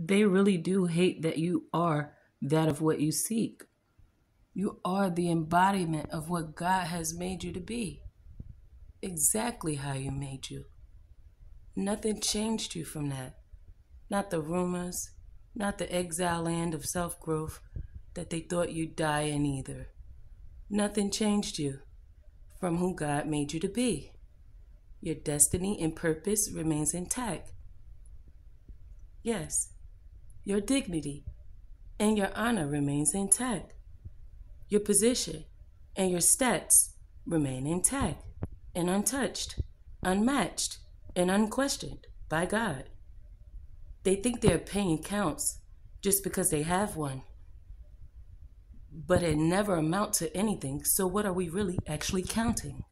they really do hate that you are that of what you seek. You are the embodiment of what God has made you to be. Exactly how you made you. Nothing changed you from that. Not the rumors, not the exile land of self growth that they thought you'd die in either. Nothing changed you from who God made you to be. Your destiny and purpose remains intact. Yes, your dignity and your honor remains intact. Your position and your stats remain intact and untouched, unmatched, and unquestioned by God. They think their pain counts just because they have one. But it never amount to anything, so what are we really actually counting?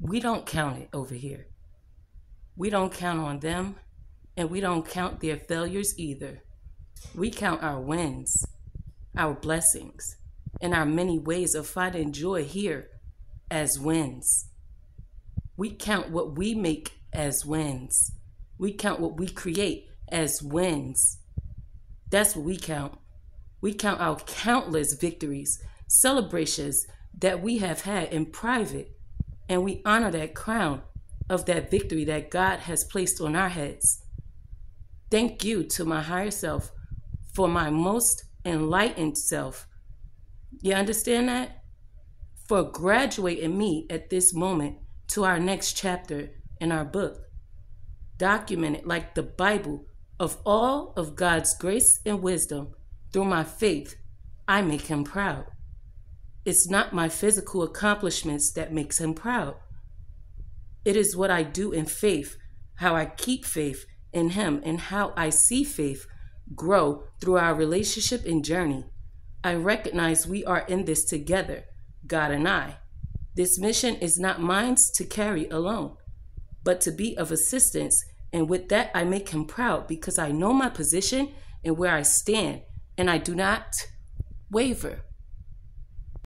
We don't count it over here. We don't count on them, and we don't count their failures either. We count our wins, our blessings, and our many ways of finding joy here as wins. We count what we make as wins. We count what we create as wins. That's what we count. We count our countless victories, celebrations that we have had in private, and we honor that crown of that victory that God has placed on our heads. Thank you to my higher self for my most enlightened self. You understand that? For graduating me at this moment to our next chapter in our book, documented like the Bible of all of God's grace and wisdom through my faith, I make him proud. It's not my physical accomplishments that makes him proud. It is what I do in faith, how I keep faith in him, and how I see faith grow through our relationship and journey. I recognize we are in this together, God and I. This mission is not mine to carry alone, but to be of assistance. And with that, I make him proud because I know my position and where I stand, and I do not waver.